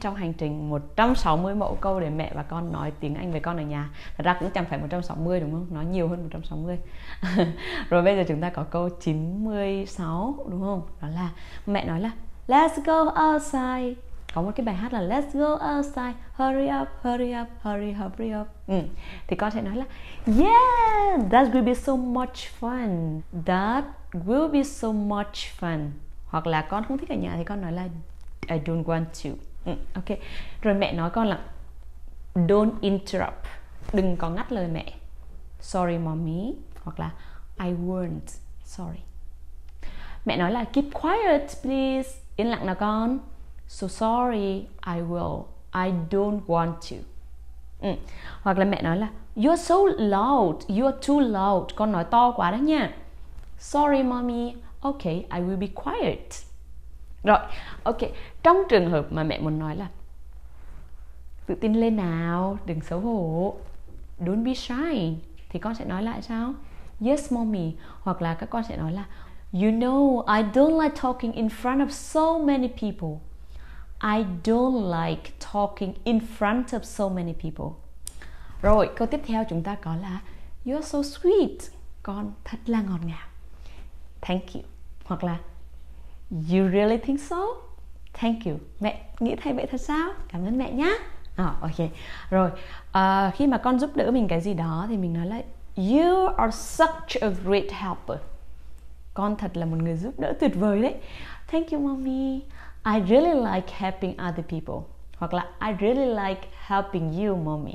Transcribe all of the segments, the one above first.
trong hành trình 160 mẫu câu để mẹ và con nói tiếng Anh với con ở nhà. Thật ra cũng chẳng phải 160 đúng không? Nói nhiều hơn 160 Rồi bây giờ chúng ta có câu 96 đúng không? Đó là mẹ nói là Let's go outside. Có một cái bài hát là Let's go outside Hurry up, hurry up, hurry, hurry up. Ừ. Thì con sẽ nói là Yeah, that will be so much fun. That will be so much fun. Hoặc là con không thích ở nhà thì con nói là I don't want to ừ, Ok, rồi mẹ nói con là Don't interrupt Đừng có ngắt lời mẹ Sorry mommy Hoặc là I weren't Sorry Mẹ nói là keep quiet please Yên lặng nào con So sorry, I will. I don't want to. Ừ. Hoặc là mẹ nói là You're so loud, you're too loud. Con nói to quá đó nha. Sorry mommy, okay, I will be quiet. Rồi, ok. Trong trường hợp mà mẹ muốn nói là Tự tin lên nào, đừng xấu hổ. Don't be shy. Thì con sẽ nói lại sao? Yes mommy. Hoặc là các con sẽ nói là You know, I don't like talking in front of so many people. I don't like talking in front of so many people. Rồi, câu tiếp theo chúng ta có là You're so sweet. Con thật là ngọt ngào. Thank you. Hoặc là You really think so? Thank you. Mẹ nghĩ thay vậy thật sao? Cảm ơn mẹ nhé. À, ờ, ok. Rồi, uh, khi mà con giúp đỡ mình cái gì đó thì mình nói là You are such a great helper. Con thật là một người giúp đỡ tuyệt vời đấy. Thank you, mommy. I really like helping other people hoặc là I really like helping you mommy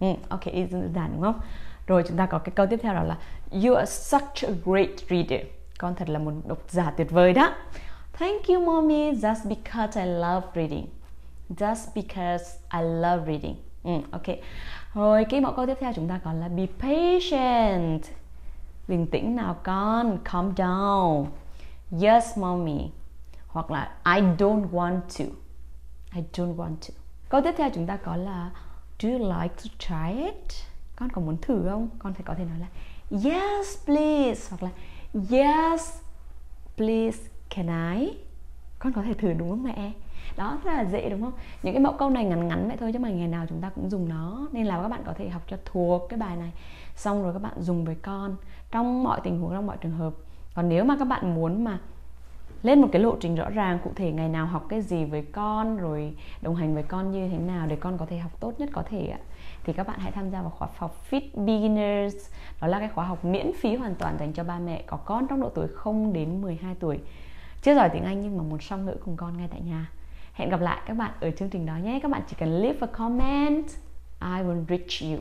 ừ, ok đơn giản đúng không rồi chúng ta có cái câu tiếp theo đó là you are such a great reader con thật là một độc giả tuyệt vời đó. Thank you mommy. Just because I love reading. Just because I love reading. Ừ, ok. Rồi cái mẫu câu tiếp theo chúng ta có là be patient. Bình tĩnh nào con? Calm down. Yes mommy. Hoặc là I don't want to. I don't want to. Câu tiếp theo chúng ta có là do you like to try it? Con có muốn thử không? Con phải có thể nói là yes please. Hoặc là yes, please, can I? Con có thể thử đúng không mẹ? Đó, rất là dễ đúng không? Những cái mẫu câu này ngắn ngắn vậy thôi chứ mà ngày nào chúng ta cũng dùng nó. Nên là các bạn có thể học cho thuộc cái bài này. Xong rồi các bạn dùng với con trong mọi tình huống, trong mọi trường hợp. Còn nếu mà các bạn muốn mà lên một cái lộ trình rõ ràng, cụ thể ngày nào học cái gì với con, rồi đồng hành với con như thế nào để con có thể học tốt nhất có thể ạ. Thì các bạn hãy tham gia vào khóa học Fit Beginners. Đó là cái khóa học miễn phí hoàn toàn dành cho ba mẹ có con trong độ tuổi 0 đến 12 tuổi. Chưa giỏi tiếng Anh nhưng mà muốn song ngữ cùng con ngay tại nhà. Hẹn gặp lại các bạn ở chương trình đó nhé. Các bạn chỉ cần leave a comment. I will reach you.